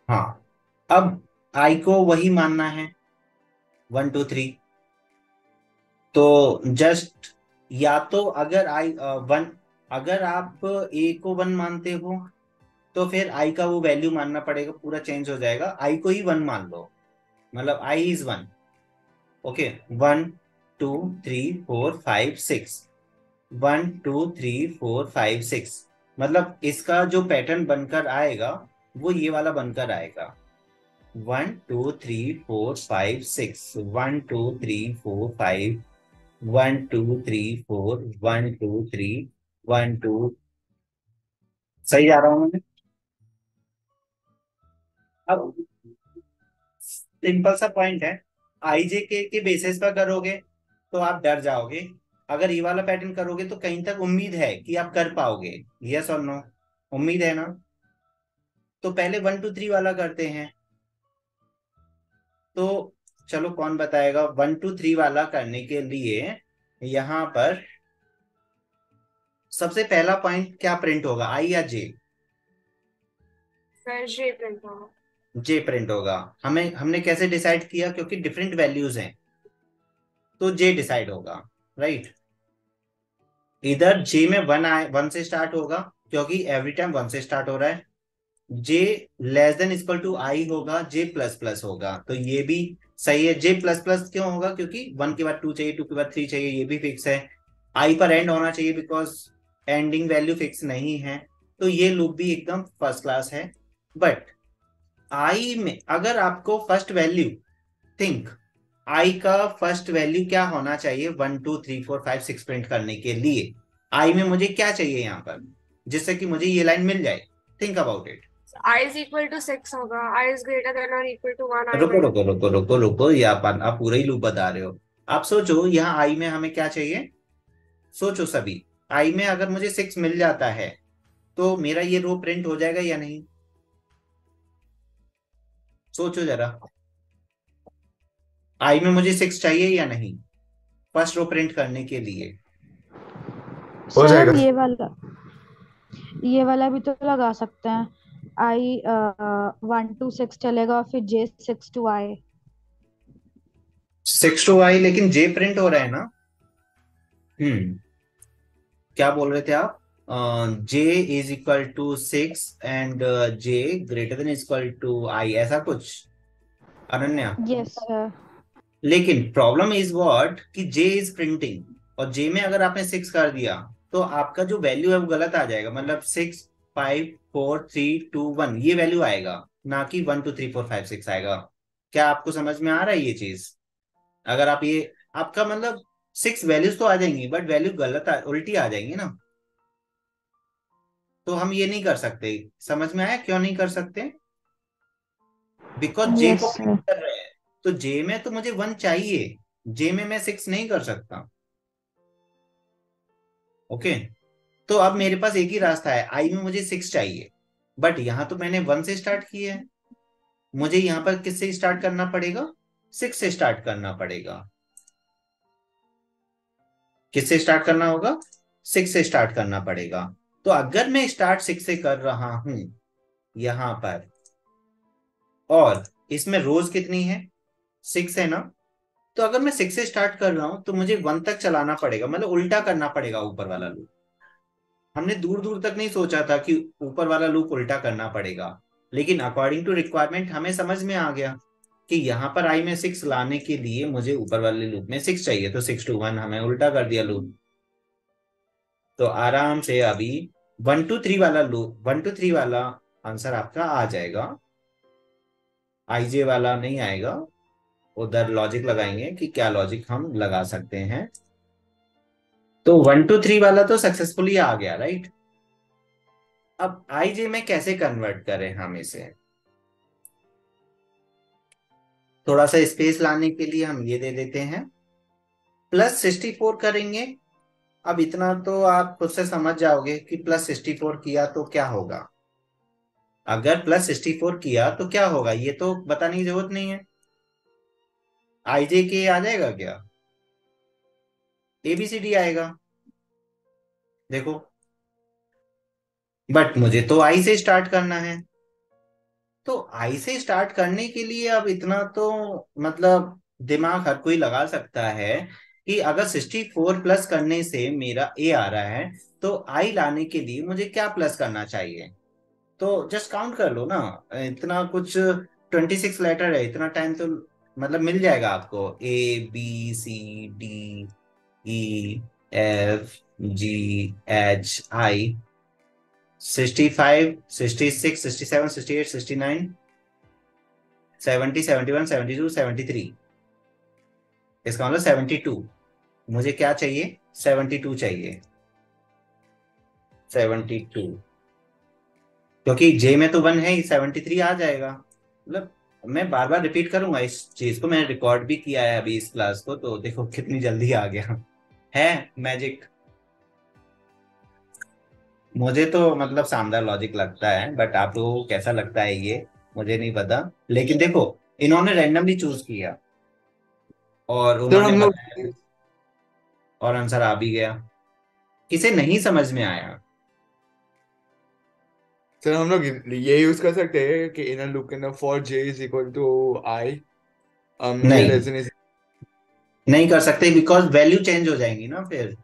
हाँ अब आई को वही मानना है वन टू थ्री तो जस्ट या तो अगर आई वन अगर आप ए को वन मानते हो तो फिर आई का वो वैल्यू मानना पड़ेगा पूरा चेंज हो जाएगा। आई को ही वन मान लो। मतलब I is one okay one two three four five six one two three four five six मतलब इसका जो पैटर्न बनकर आएगा, वो ये वाला बनकर आएगा. One two three four five six one two three four five one two three four one two three one two सही जा रहा हूँ मैं? अब सिंपल सा पॉइंट है. आईजे के के बेसिस पर करोगे तो आप डर जाओगे। अगर ये वाला पैटर्न करोगे तो कहीं तक उम्मीद है कि आप कर पाओगे। यस और नो उम्मीद है ना? तो पहले वन टू थ्री वाला करते हैं। तो चलो, कौन बताएगा? वन टू थ्री वाला करने के लिए यहाँ पर सबसे पहला पॉइंट क्या प्रिंट होगा? आई या जे सर जे प्रिंट होगा। जे प्रिंट होगा। हमें, हमने कैसे डिसाइड किया? क्योंकि डिफरेंट वैल्यूज़ हैं। तो जे डिसाइड होगा राइट इधर जे में वन आए वन से स्टार्ट होगा, क्योंकि एवरी टाइम वन से स्टार्ट हो रहा है। J less than equal to I होगा जे प्लस प्लस होगा। तो ये भी सही है। जे प्लस प्लस क्यों होगा? क्योंकि वन के बाद टू चाहिए टू के बाद थ्री चाहिए, ये भी फिक्स है। आई पर एंड होना चाहिए बिकॉज़ एंडिंग वैल्यू फिक्स नहीं है। तो ये लूप भी एकदम फ़र्स्ट क्लास है। बट आई में अगर आपको फ़र्स्ट वैल्यू थिंक आई का फ़र्स्ट वैल्यू क्या होना चाहिए? One two three four five six print करने के लिए। आई में मुझे क्या चाहिए यहाँ पर? जिससे कि मुझे ये लाइन मिल जाए। Think about it i is equal to 6 होगा। I is greater than or equal to 1 रुको रुको रुको रुको रुको ये आप आप पूरा ही लूप बता रहे हो। आप सोचो यहाँ आई में हमें क्या चाहिए? सोचो सभी। आई में अगर मुझे सिक्स मिल जाता है तो मेरा ये रो प्रिंट हो जाएगा या नहीं? सोचो जरा। आई में मुझे सिक्स चाहिए या नहीं? फ़र्स्ट रो प्रिंट करने के लिए। हो जाएगा। ये वाला ये वाला भी तो लगा सकते हैं। आई वन टू सिक्स चलेगा और फिर J six to I six to I लेकिन जे प्रिंट हो रहा है ना? हम्म। क्या बोल रहे थे आप? J is equal to six and J greater than equal to I ऐसा कुछ? अनन्या? यस सर लेकिन प्रॉब्लम इज़ व्हाट कि जे इज़ प्रिंटिंग और जे में अगर आपने सिक्स कर दिया तो आपका जो वैल्यू है वो गलत आ जाएगा। मतलब six five four three two one ये वैल्यू आएगा। ना कि one two three four five six आएगा। क्या आपको समझ में आ रहा है ये चीज़? अगर आप ये आपका मतलब सिक्स वैल्यूज़ तो आ जाएँगी बट वैल्यू गलत आ, उल्टी आ जाएँगी ना। तो हम ये नहीं कर सकते। समझ में आया? क्यों नहीं कर सकते? बिकॉज़ जे Yes, को कर रहे हैं। तो जे में तो मुझे वन चाहिए। जे में मैं सिक्स नहीं कर सकता। ओके तो अब मेरे पास एक ही रास्ता है। आई में मुझे सिक्स चाहिए। बट यहाँ तो मैंने वन से स्टार्ट किया है। मुझे यहाँ पर किससे स्टार्ट करना पड़ेगा? सिक्स से स्टार्ट करना पड़ेगा। किससे स्टार्ट करना होगा? सिक्स से स्टार्ट करना पड़ेगा। तो अगर मैं स्टार्ट सिक्स से कर रहा हूँ, यहाँ पर, और इसमें रोज कितनी है? सिक्स है ना? तो अगर मैं सिक्स से स्टार्ट कर रहा हूँ तो मुझे वन तक चलाना पड़ेगा मतलब उल्टा करना पड़ेगा ऊपर वाला लूप हमने दूर दूर तक नहीं सोचा था कि ऊपर वाला लूप उल्टा करना पड़ेगा, लेकिन अकॉर्डिंग टू रिक्वायरमेंट हमें समझ में आ गया कि यहाँ पर आई में सिक्स लाने के लिए मुझे ऊपर वाले लूप में सिक्स चाहिए तो सिक्स टू वन हमें उल्टा कर दिया लूप तो आराम से अभी वन टू थ्री वाला लूप वन टू थ्री वाला आंसर आपका आ जाएगा। आईजे वाला नहीं आएगा। उधर लॉजिक लगाएँगे कि क्या लॉजिक हम लगा सकते हैं। तो वन टू थ्री वाला तो सक्सेसफुली आ गया राइट अब आईजे में कैसे कन्वर्ट करें हम इसे? थोड़ा सा स्पेस लाने के लिए हम ये दे देते हैं। प्लस सिक्सटी फोर करेंगे। अब इतना तो आप खुद से समझ जाओगे कि प्लस सिक्सटी फोर किया तो क्या होगा। अगर प्लस सिक्सटी फोर किया तो क्या होगा? ये तो बताने की ज़रूरत नहीं है। आईजे के आ जाएगा क्या? एबीसीडी आएगा। देखो। बट मुझे तो आई से स्टार्ट करना है। तो आई से स्टार्ट करने के लिए अब इतना तो मतलब दिमाग हर कोई लगा सकता है कि अगर 64 प्लस करने से मेरा ए आ रहा है तो आई लाने के लिए मुझे क्या प्लस करना चाहिए? तो जस्ट काउंट कर लो ना। इतना कुछ 26 लेटर है, इतना टाइम तो मतलब मिल जाएगा आपको। A B C D E F G H I sixty five sixty six sixty seven sixty eight sixty nine seventy seventy one seventy two seventy three इसका मतलब सेवेंटी टू मुझे क्या चाहिए? सेवेंटी टू चाहिए। Seventy two. क्योंकि J में तो one है ही सेवेंटी थ्री आ जाएगा। मतलब मैं बार बार रिपीट करूँगा इस चीज़ को मैंने रिकॉर्ड भी किया है अभी इस क्लास को तो देखो कितनी जल्दी आ गया। है मैजिक मुझे तो मतलब शानदार लॉजिक लगता है बट आप लोगों को कैसा लगता है ये मुझे नहीं पता। लेकिन देखो इन्होंने रैंडमली चूज़ किया। और उन्होंने बताया और आंसर आ भी गया। किसे नहीं समझ में आया। सर हम लोग ये यूज़ कर सकते हैं कि इन लूप के अंदर for J is equal to I नहीं। नहीं कर सकते बिकॉज़ वैल्यू चेंज हो जाएँगी ना फिर।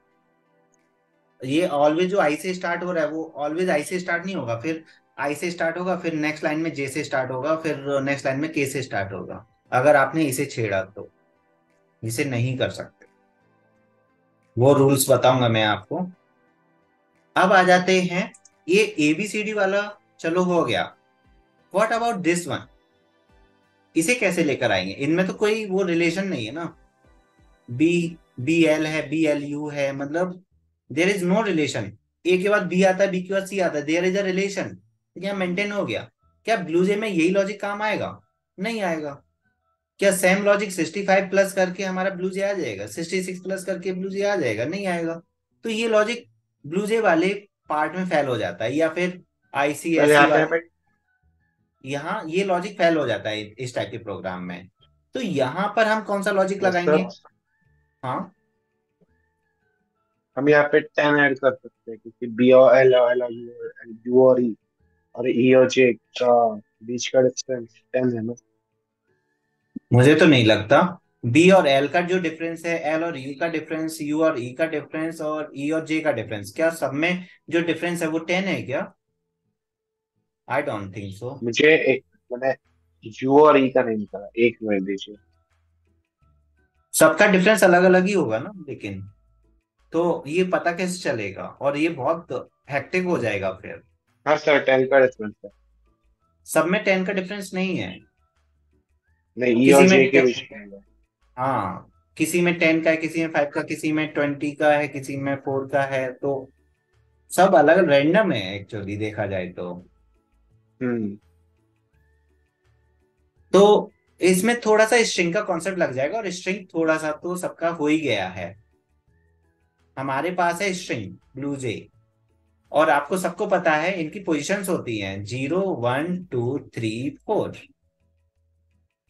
ये ऑलवेज जो आई से स्टार्ट हो रहा है वो ऑलवेज आई से स्टार्ट नहीं होगा। फिर आई से स्टार्ट होगा फिर नेक्स्ट लाइन में जे से स्टार्ट होगा फिर नेक्स्ट लाइन में के से स्टार्ट होगा। अगर आपने इसे छेड़ा तो। इसे नहीं कर सकते। वो रूल्स बताऊँगा मैं आपको। अब आ जाते हैं। ये एबीसीडी वाला चलो हो गया। वॉट अबाउट दिस वन इसे कैसे लेकर आएँगे? इनमें तो कोई वो रिलेशन नहीं है ना। बी बी एल है बी एल यू है मतलब there is no relation A के बाद बी आता है बी के बाद सी आता है। देर इज़ अ रिलेशन क्या मेंटेन हो गया? क्या ब्लूजे में यही लॉजिक काम आएगा? नहीं आएगा। क्या सेम लॉजिक 65 प्लस करके हमारा ब्लूजे आ जाएगा? 66 प्लस करके ब्लूजे आ जाएगा? नहीं आएगा। तो ये लॉजिक ब्लूजे वाले पार्ट में फेल हो जाता है या फिर आईसीएससी यहाँ ये लॉजिक फेल हो जाता है इस टाइप के प्रोग्राम में। तो यहाँ पर हम कौन सा लॉजिक लगाएँगे? हाँ? हम यहाँ पे टेन ऐड कर सकते हैं क्योंकि बी और एल और एल यू और ई और ई और जे का बीच का डिफरेंस टेन है ना? मुझे तो नहीं लगता। बी और एल का जो डिफरेंस है एल और यू का डिफरेंस यू और ई का डिफरेंस और ई और जे का डिफरेंस क्या सब में जो डिफरेंस है वो टेन है क्या? आई डोंट थिंक सो मुझे एक मैंने यू और ई का नहीं निकाला एक मिनट दीजिए। सबका डिफरेंस अलग अलग ही होगा ना लेकिन तो ये पता कैसे चलेगा? और ये बहुत हेक्टिक हो जाएगा फिर। हाँ सर टेन का डिफरेंस है। सब में टेन का डिफरेंस नहीं है। नहीं ई और जे के बीच हाँ। किसी में टेन का है किसी में फाइव का किसी में ट्वेंटी का है किसी में फोर का है तो सब अलग रैंडम है एक्चुअली देखा जाए तो। हम्म। तो इसमें थोड़ा सा स्ट्रिंग का कॉन्सेप्ट लग जाएगा और स्ट्रिंग थोड़ा सा तो सबका हो ही गया है। हमारे पास है स्ट्रिंग ब्लू जे और आपको सबको पता है इनकी पोजीशंस होती हैं zero one two three four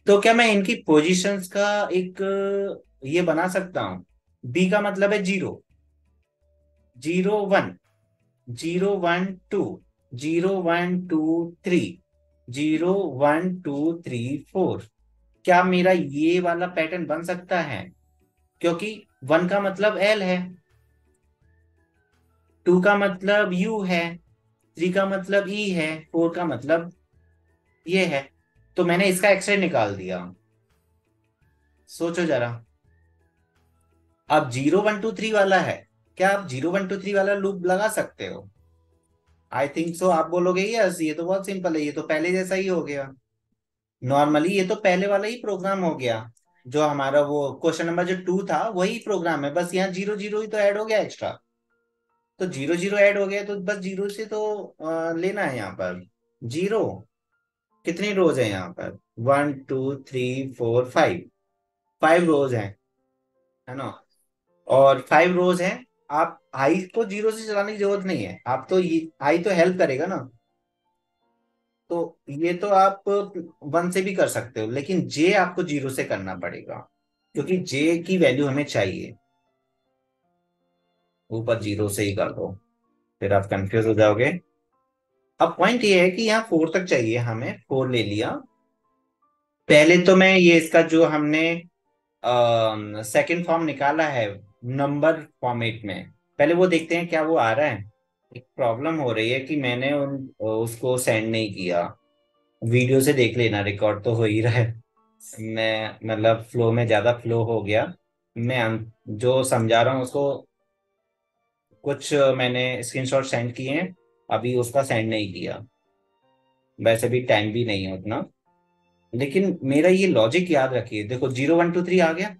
तो क्या मैं इनकी पोजीशंस का एक, ये बना सकता हूँ? बी का मतलब है zero zero one zero one two zero one two three zero one two three four क्या मेरा ये वाला पैटर्न बन सकता है? क्योंकि वन का मतलब एल है. टू का मतलब यू है. थ्री का मतलब ई है. फोर का मतलब ये है. तो मैंने इसका एक्सरे निकाल दिया। सोचो जरा। अब ज़ीरो वन टू थ्री वाला है। क्या आप ज़ीरो वन टू थ्री वाला लूप लगा सकते हो? आई थिंक सो आप बोलोगे यस ये तो बहुत सिंपल है ये तो पहले जैसा ही हो गया। नॉर्मली ये तो पहले वाला ही प्रोग्राम हो गया। जो हमारा वो क्वेश्चन नंबर जो टू था वही प्रोग्राम है। बस यहाँ ज़ीरो ज़ीरो ही तो ऐड हो गया एक्स्ट्रा तो ज़ीरो ज़ीरो ऐड हो गया तो बस ज़ीरो से तो आ, लेना है यहाँ पर। ज़ीरो। कितनी रोज है यहाँ पर? One two three four five five रोज है है ना? और फाइव रोज है, आप आई को ज़ीरो से चलाने की ज़रूरत नहीं है। आप तो ये आई तो हेल्प करेगा ना। तो ये तो आप वन से भी कर सकते हो, लेकिन जे आपको ज़ीरो से करना पड़ेगा, क्योंकि जे की वैल्यू हमें चाहिए। ऊपर ज़ीरो से ही कर दो। फिर आप कंफ्यूज हो जाओगे। अब पॉइंट ये है कि यहाँ फोर तक चाहिए हमें फोर ले लिया। पहले तो मैं ये इसका जो हमने सेकंड फॉर्म निकाला है नंबर फॉर्मेट में। पहले वो देखते हैं क्या वो आ रहा है। एक प्रॉब्लम हो रही है कि मैंने उन, उसको सेंड नहीं किया। वीडियो से देख लेना रिकॉर्ड तो हो ही रहा है। मैं मतलब फ्लो में ज़्यादा फ्लो हो गया। मैं जो समझा रहा हूँ उसको, कुछ मैंने स्क्रीनशॉट सेंड किए हैं। अभी उसका सेंड नहीं किया। वैसे भी टाइम भी नहीं है उतना। लेकिन मेरा ये लॉजिक याद रखिए। देखो ज़ीरो वन टू थ्री आ गया।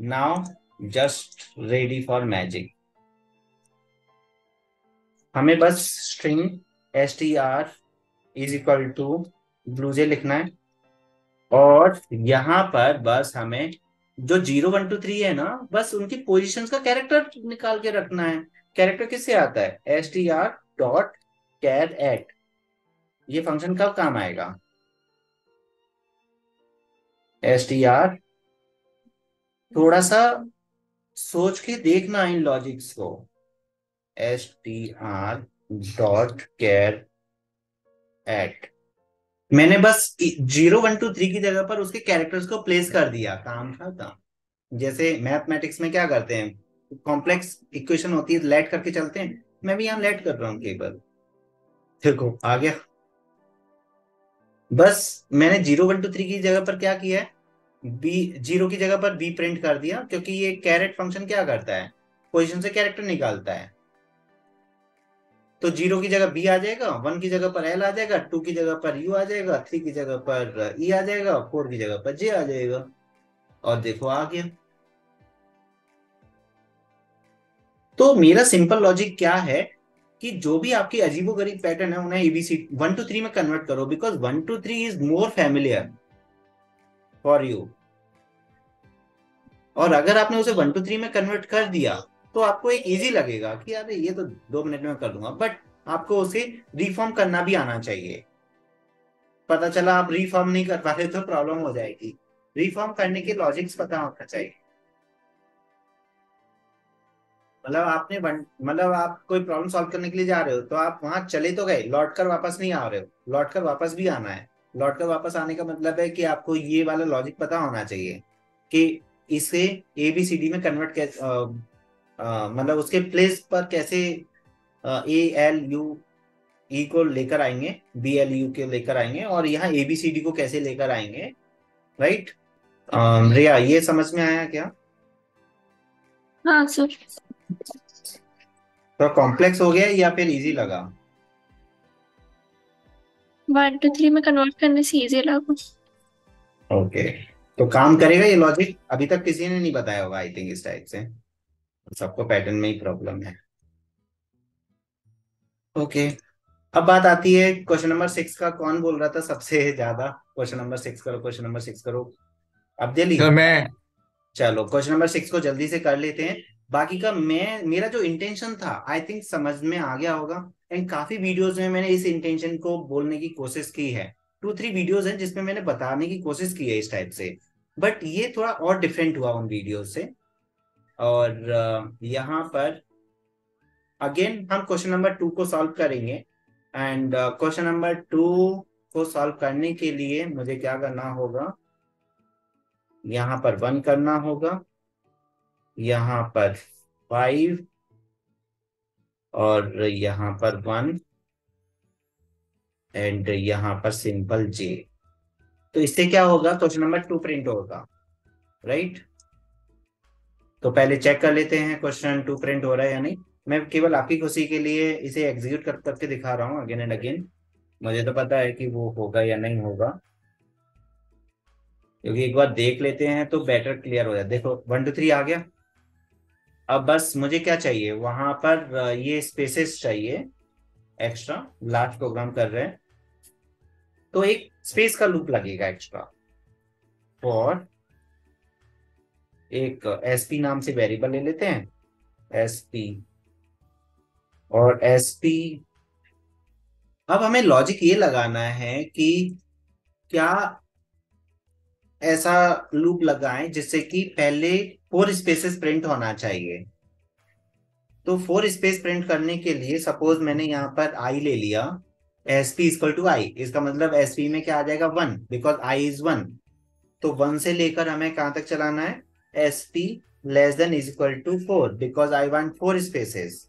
Now just ready for magic हमें बस string S T R is equal to BlueJ लिखना है। और यहाँ पर बस हमें जो ज़ीरो वन टू थ्री है ना, बस उनकी पोजिशन का कैरेक्टर निकाल के रखना है। कैरेक्टर किससे आता है? S T R dot char at ये फ़ंक्शन कब काम आएगा? एस टी आर थोड़ा सा सोच के देखना इन लॉजिक्स को। S T R dot char at मैंने बस ज़ीरो वन टू थ्री की जगह पर उसके कैरेक्टर्स को प्लेस कर दिया। काम था काम जैसे मैथमेटिक्स में क्या करते हैं? कॉम्प्लेक्स इक्वेशन होती है लेट करके चलते हैं। मैं भी यहाँ लेट कर रहा हूँ केवल देखो, आ गया। बस मैंने ज़ीरो वन टू थ्री की जगह पर क्या किया है? बी ज़ीरो की जगह पर बी प्रिंट कर दिया, क्योंकि ये कैरेट फ़ंक्शन क्या करता है? पोजिशन से कैरेक्टर निकालता है। तो ज़ीरो की जगह बी आ जाएगा वन की जगह पर एल आ जाएगा टू की जगह पर यू आ जाएगा थ्री की जगह पर ई e आ जाएगा फोर की जगह पर जे आ जाएगा। और देखो, आ गया। तो मेरा सिंपल लॉजिक क्या है कि जो भी आपकी अजीबो गरीब पैटर्न है, उन्हें एबीसी वन टू थ्री में कन्वर्ट करो because one two three is more familiar for you और अगर आपने उसे वन टू थ्री में कन्वर्ट कर दिया तो आपको एक इजी लगेगा कि यार ये तो दो मिनट में कर दूँगा बट आपको उसे रिफॉर्म करना भी आना चाहिए। पता चला आप रिफॉर्म नहीं कर पा रहे तो प्रॉब्लम हो जाएगी। रिफॉर्म करने के लॉजिक्स पता होना चाहिए। मतलब आपने मतलब आप कोई प्रॉब्लम सॉल्व करने के लिए जा रहे हो तो आप वहाँ चले तो गए लौट कर वापस नहीं आ रहे हो लौट कर वापस भी आना है। लौट कर वापस आने का मतलब है कि आपको ये वाला लॉजिक पता होना चाहिए कि इसे ए बी सी डी में कन्वर्ट कैसे मतलब उसके प्लेस पर कैसे ए एल यू ई को लेकर आएँगे बी एल यू के लेकर आएँगे और यहाँ ए बी सी डी को कैसे लेकर आएँगे राइट रिया, ये समझ में आया क्या? हाँ सर तो कॉम्प्लेक्स हो गया या फिर इजी लगा? वन टू थ्री में कन्वर्ट करने से इजी लगा। ओके तो काम करेगा ये लॉजिक अभी तक किसी ने नहीं बताया होगा आई थिंक इस टाइप से। सबको पैटर्न में ही प्रॉब्लम है। Okay okay. अब बात आती है क्वेश्चन नंबर सिक्स का। कौन बोल रहा था सबसे ज़्यादा? क्वेश्चन नंबर सिक्स करो क्वेश्चन नंबर सिक्स करो। अब दिल्ली तो मैं चलो क्वेश्चन नंबर सिक्स को जल्दी से कर लेते हैं। बाकी का मैं, मेरा जो इंटेंशन था आई थिंक समझ में आ गया होगा। एंड काफ़ी वीडियोस में मैंने इस इंटेंशन को बोलने की कोशिश की है। टू थ्री वीडियोस हैं जिसमें मैंने बताने की कोशिश की है इस टाइप से। बट ये थोड़ा और डिफरेंट हुआ उन वीडियो से। और यहाँ पर अगेन हम क्वेश्चन नंबर टू को सॉल्व करेंगे। एंड क्वेश्चन नंबर टू को सॉल्व करने के लिए मुझे क्या करना होगा? यहाँ पर वन करना होगा। यहाँ पर फाइव और यहाँ पर वन एंड यहाँ पर सिंपल जे तो इससे क्या होगा? क्वेश्चन नंबर टू प्रिंट होगा राइट तो पहले चेक कर लेते हैं क्वेश्चन टू प्रिंट हो रहा है या नहीं। मैं केवल आपकी खुशी के लिए इसे एग्जीक्यूट कर, करके दिखा रहा हूँ अगेन एंड अगेन मुझे तो पता है कि वो होगा या नहीं होगा। क्योंकि एक बार देख लेते हैं तो बेटर क्लियर हो जाए। देखो वन टू थ्री आ गया। अब बस मुझे क्या चाहिए? वहाँ पर ये स्पेसेस चाहिए एक्स्ट्रा लास्ट प्रोग्राम कर रहे हैं। तो एक स्पेस का लूप लगेगा एक्स्ट्रा और एक एसपी नाम से वेरिएबल ले लेते हैं। एसपी और एसपी अब हमें लॉजिक ये लगाना है कि क्या ऐसा लूप लगाएँ जिससे कि पहले फोर स्पेसेस प्रिंट होना चाहिए। तो फोर स्पेस प्रिंट करने के लिए सपोज़ मैंने यहाँ पर आई ले लिया S P equal to I इसका मतलब एस पी में क्या आ जाएगा? One because I is one तो वन से लेकर हमें कहाँ तक चलाना है? S P less than is equal to four because I want four spaces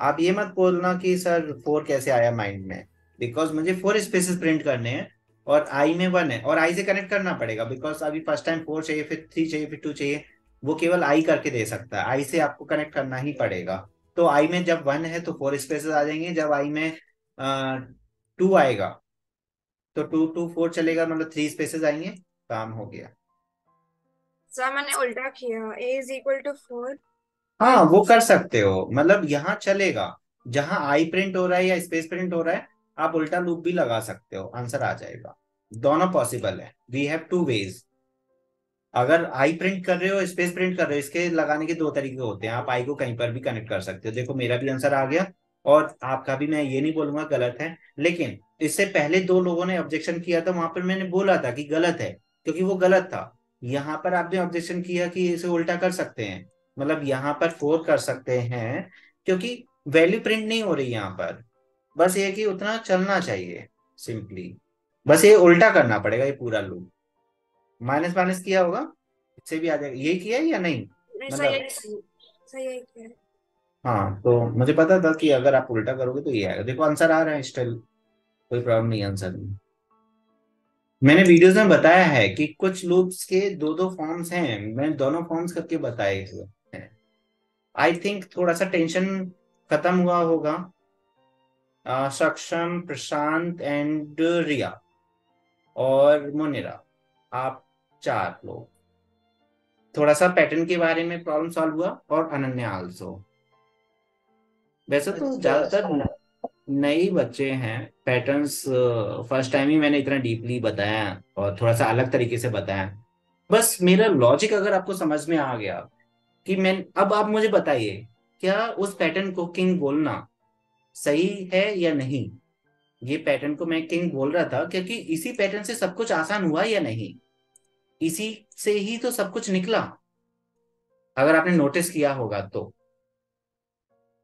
आप ये मत बोलना कि सर फोर कैसे आया माइंड में? बिकॉज़ मुझे फोर स्पेसेस प्रिंट करने हैं और आई में वन है। और आई से कनेक्ट करना पड़ेगा बिकॉज़ अभी फ़र्स्ट टाइम फोर चाहिए, फिर थ्री चाहिए, फिर टू चाहिए। वो केवल आई करके दे सकता है। आई से आपको कनेक्ट करना ही पड़ेगा। तो आई में जब वन है तो फोर स्पेसेस आ जाएँगे। जब आई में टू आएगा तो टू टू फोर चलेगा मतलब थ्री स्पेसेस आएँगे। काम हो गया। सर मैंने उल्टा किया। A is equal to four हाँ वो कर सकते हो। मतलब यहाँ चलेगा। जहाँ आई प्रिंट हो रहा है या स्पेस प्रिंट हो रहा है आप उल्टा लूप भी लगा सकते हो। आंसर आ जाएगा। दोनों पॉसिबल है। वी हैव टू वेज अगर आई प्रिंट कर रहे हो स्पेस प्रिंट कर रहे हो, इसके लगाने के दो तरीके होते हैं। आप आई को कहीं पर भी कनेक्ट कर सकते हो। देखो, मेरा भी आंसर आ गया और आपका भी मैं ये नहीं बोलूँगा गलत है, लेकिन इससे पहले दो लोगों ने ऑब्जेक्शन किया था, वहाँ पर मैंने बोला था कि गलत है, क्योंकि वो गलत था। यहाँ पर आपने ऑब्जेक्शन किया कि इसे उल्टा कर सकते हैं मतलब यहाँ पर फोर कर सकते हैं, क्योंकि वैल्यू प्रिंट नहीं हो रही यहाँ पर। बस ये कि उतना चलना चाहिए सिंपली बस ये उल्टा करना पड़ेगा, ये पूरा लूप माइनस माइनस किया होगा इससे भी आ जाएगा ये किया है या नहीं? मतलब- सही है सही है हाँ तो मुझे पता था कि अगर आप उल्टा करोगे तो ये आएगा। देखो आंसर आ रहा है स्टिल कोई प्रॉब्लम नहीं आंसर में मैंने वीडियोस में बताया है कि कुछ लूप्स के दो दो फॉर्म्स हैं। मैंने दोनों फॉर्म्स करके बताए हैं। आई थिंक थोड़ा सा टेंशन खत्म हुआ होगा। सक्षम प्रशांत एंड रिया और मुनिरा। आप चार लोग। थोड़ा सा पैटर्न के बारे में प्रॉब्लम सॉल्व हुआ और अनन्या आल्सो वैसे तो ज़्यादातर न- नए बच्चे हैं पैटर्न्स फ़र्स्ट टाइम ही मैंने इतना डीपली बताया और थोड़ा सा अलग तरीके से बताया। बस मेरा लॉजिक अगर आपको समझ में आ गया कि मैं अब आप मुझे बताइए क्या उस पैटर्न को किंग बोलना सही है या नहीं? ये पैटर्न को मैं किंग बोल रहा था क्योंकि इसी पैटर्न से सब कुछ आसान हुआ या नहीं? इसी से ही तो सब कुछ निकला। अगर आपने नोटिस किया होगा तो।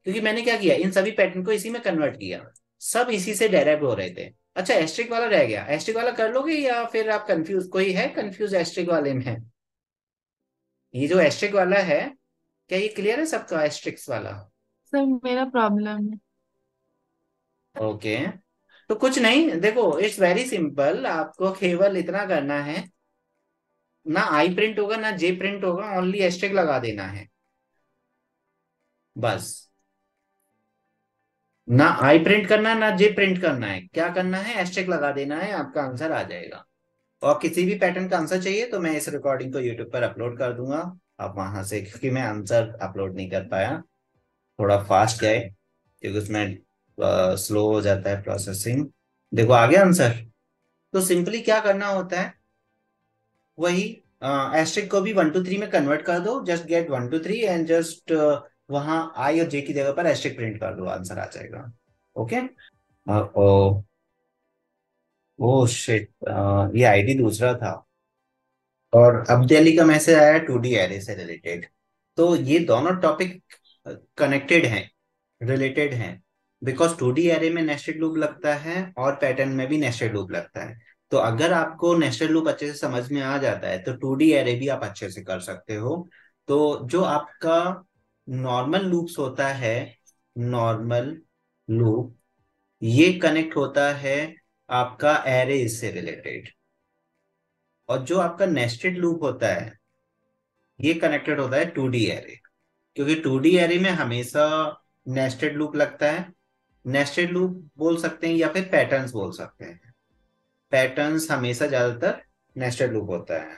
क्योंकि मैंने क्या किया इन सभी पैटर्न को इसी में कन्वर्ट किया। सब इसी से डायरेक्ट हो रहे थे। अच्छा एस्ट्रिक वाला रह गया। एस्ट्रिक वाला कर लोगे या फिर आप कंफ्यूज कोई है कंफ्यूज एस्ट्रिक वाले में? ये जो एस्ट्रिक वाला है क्या ये क्लियर है सबका एस्ट्रिक्स वाला? सर मेरा प्रॉब्लम है। ओके तो कुछ नहीं देखो इट्स वेरी सिंपल आपको केवल इतना करना है ना आई प्रिंट होगा, ना जे प्रिंट होगा ओनली एस्ट्रिक लगा देना है। बस। ना आई प्रिंट करना है ना जे प्रिंट करना है। क्या करना है? एस्ट्रिक लगा देना है, आपका आंसर आ जाएगा। और किसी भी पैटर्न का आंसर चाहिए तो मैं इस रिकॉर्डिंग को यूट्यूब पर अपलोड कर दूँगा। आप वहाँ से, क्योंकि मैं आंसर अपलोड नहीं कर पाया। थोड़ा फास्ट गए क्योंकि उसमें स्लो हो जाता है प्रोसेसिंग देखो, आ गया आंसर तो सिंपली क्या करना होता है? वही एस्ट्रिक को भी वन टू थ्री में कन्वर्ट कर दो just get one two three and just वहाँ आई और जे की जगह पर एस्ट्रिक प्रिंट कर दो आंसर आ जाएगा। ओके ओ शिट ये आईडी दूसरा था। और अब दिल्ली का मैसेज आया टू डी एरे से रिलेटेड तो ये दोनों टॉपिक कनेक्टेड हैं रिलेटेड हैं। बिकॉज़ टू डी एरे में नेस्टेड लूप लगता है और पैटर्न में भी नेस्टेड लूप लगता है। तो अगर आपको नेस्टेड लूप अच्छे से समझ में आ जाता है तो टू डी एरे भी आप अच्छे से कर सकते हो। तो जो आपका नॉर्मल लूप्स होता है, नॉर्मल लूप, ये कनेक्ट होता है आपका एरे से रिलेटेड। और जो आपका नेस्टेड लूप होता है, ये कनेक्टेड होता है टू डी एरे। क्योंकि टू डी एरे में हमेशा नेस्टेड लूप लगता है। नेस्टेड लूप बोल सकते हैं या फिर पैटर्न्स बोल सकते हैं। पैटर्न्स हमेशा ज़्यादातर नेस्टेड लूप होता है।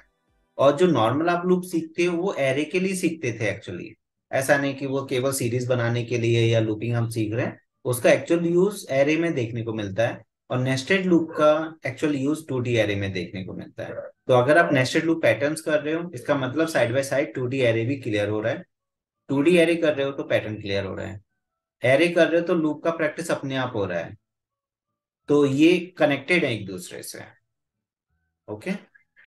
और जो नॉर्मल आप लूप सीखते हो, वो एरे के लिए सीखते थे एक्चुअली ऐसा नहीं कि वो केवल सीरीज़ बनाने के लिए या लूपिंग हम सीख रहे हैं। उसका एक्चुअल यूज़ एरे में देखने को मिलता है और नेस्टेड लूप का actual use two D array में देखने को मिलता है। तो अगर आप नेस्टेड लूप पैटर्न कर रहे हो, इसका मतलब side by side two D array भी क्लियर हो रहा है। टू डी एरे कर रहे हो तो पैटर्न क्लियर हो रहा है। एरे कर रहे हो तो लूप का प्रैक्टिस अपने आप हो रहा है। तो ये कनेक्टेड है एक दूसरे से। ओके